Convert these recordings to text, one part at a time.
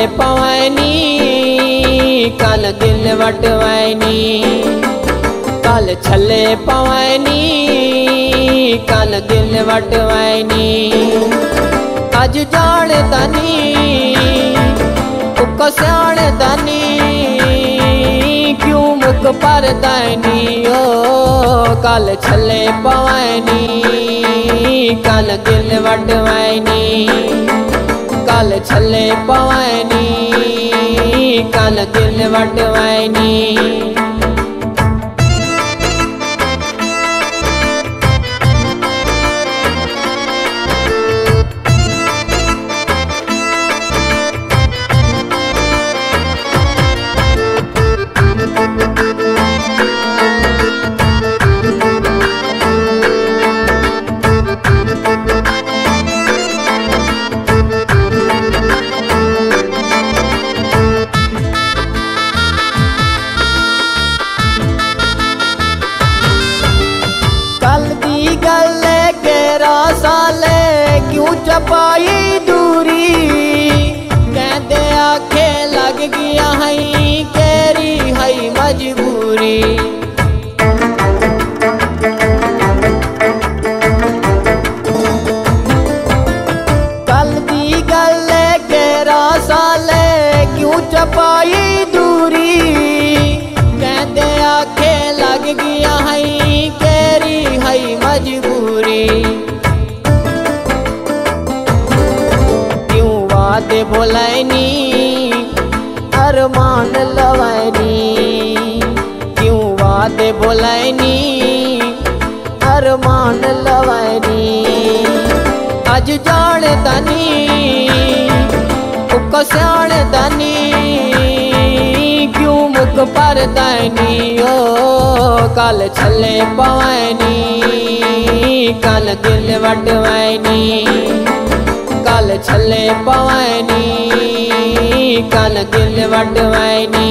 छले पवनी, कल दिल वटवैनी। कल छले पवनी, कल दिल वटवैनी। अज जान दनी उक सियाण क्यों मुख पर दैनी ओ, कल छले पवनी, कल दिल वटवैनी। कल छले पवैनी कल दिल वटवैनी। मजबूरी कल दी गल केरा साले क्यों चपाई दूरी? कहते आखे लग गया है केरी है मजबूरी। क्यों वादे बोलैनी? बोलैनी अरमान लवैनी। अज जान दनी उक सियाण क्यों मुख पर दैनी? ओ, कल छले पवनी, कल दिल वटवैनी। कल छले पवनी, कल दिल वटवैनी।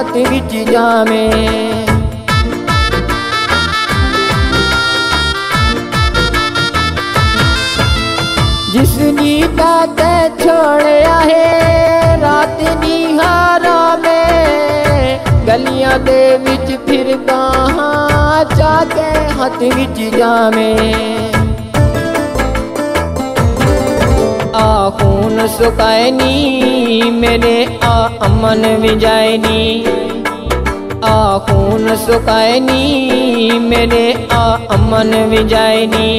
ਹੱਥ ਵਿੱਚ ਜਾਵੇਂ ਜਿਸ ਨੀਤਾ ਤੇ ਛੋੜਿਆ ਹੈ ਰਾਤ ਨਿਹਾਰਾ ਮੈਂ ਗਲੀਆਂ ਦੇ ਵਿੱਚ ਫਿਰਦਾ ਹਾਂ ਚਾ ਕੇ ਹੱਥ ਵਿੱਚ ਜਾਵੇਂ खून सुकायनी मेरे आ अमन विजायनी। आ खून सुकायनी मेरे आ अमन विजायनी।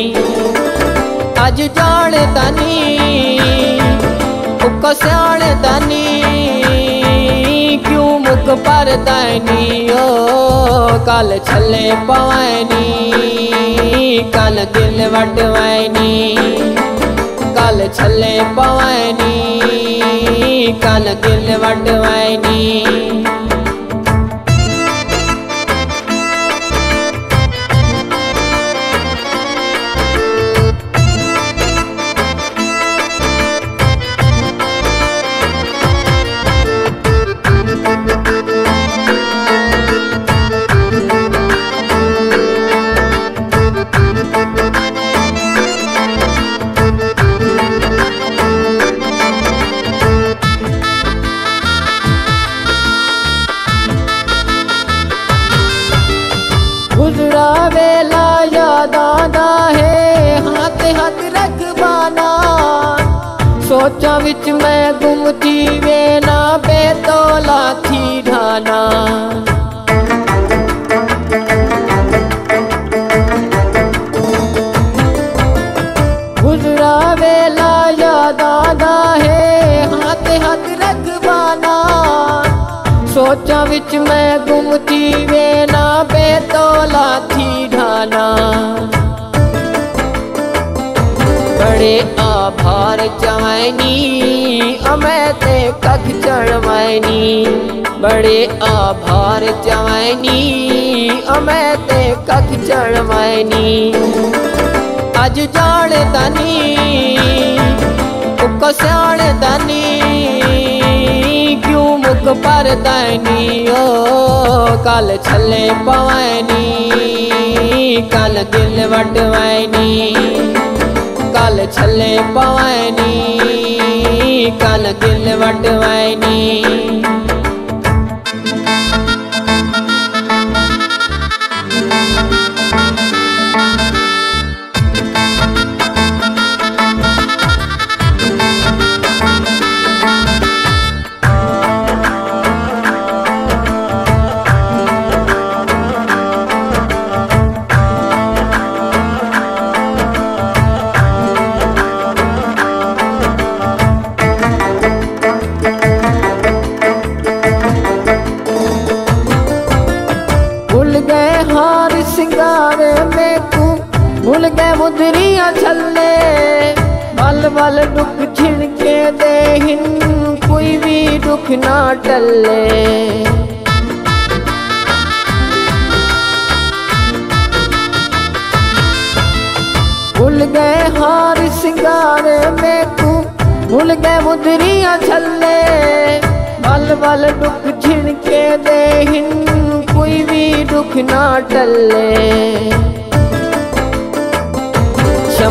अज जान तनी उक स्याण तनी क्यों मुख पर तनी ओ, कल छले पवैनी कल दिल वटवैनी कल छले पवनी कल दिल वटवैनी सोचा विच मैं गुम थी वेना बेतोला थी ढाना गुजरा वेला याद आदा है हाथ हाथ रखवाना सोचा विच मैं गुम थी वेना बेतोला थी ढाना बड़े आभार चवैनी अमै ते कख चढ़वैनी। बड़े आभार चवैनी अमै ते कख चढ़वैनी। अज जान दनी उक दनी। क्यों मुख पर दैनी? ओ, कल छले पवैनी, कल दिल वटवैनी। कल छले पवैनी कल दिल वटवैनी। मुदरिया छल्ले बल बल दुख छिड़के दे कोई भी दुख ना टले भूल गए हार सिंगार में तू, भूल गए मुदरिया छल्ले बल बल दुख छिड़के दे हिन कोई भी दुख ना टले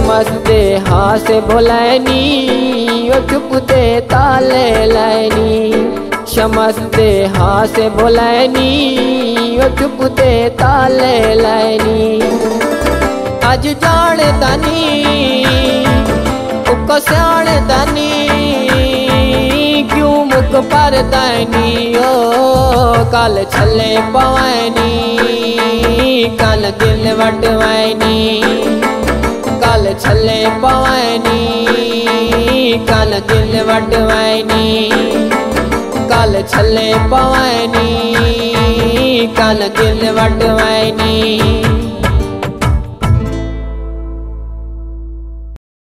शमस हास बोलैनी ओ चुप दे ताले लैनी। शमस दे हास बोलैनी ओ चुप दे ताले लैनी। अज जान दनी, उक सियाण दनी, क्यों मुख पर दैनी? ओ, कल छले पवैनी, कल दिल वटवैनी। कल छले पवैनी कल दिल वटवैनी कल छले पवैनी कल दिल वटवैनी